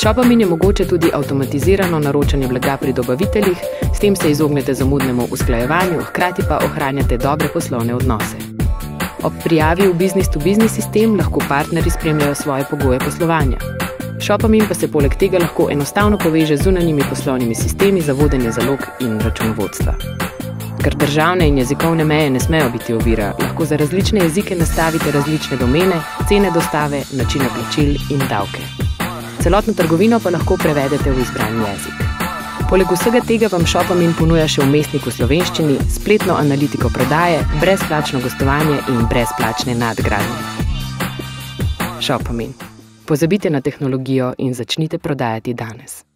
Shopamin je mogoče tudi avtomatizirano naročanje blaga pri dobaviteljih, s tem se izognete zamudnemu usklajevanju, hkrati pa ohranjate dobre poslovne odnose. Ob prijavi v business-to-business sistem lahko partnerji spremljajo svoje pogoje poslovanja. Shopamin pa se poleg tega lahko enostavno poveže z zunanjimi poslovnimi sistemi za vodenje zalog in računovodstva. Ker državne in jezikovne meje ne smejo biti ovira, lahko za različne jezike nastavite različne domene, cene dostave, načine plačil in davke. Celotno trgovino pa lahko prevedete v izbran jezik. Poleg vsega tega vam Shopamin ponuja še umestnik v slovenščini, spletno analitiko prodaje, brezplačno gostovanje in brezplačne nadgradnje. Shopamin. Pozabite na tehnologijo in začnite prodajati danes.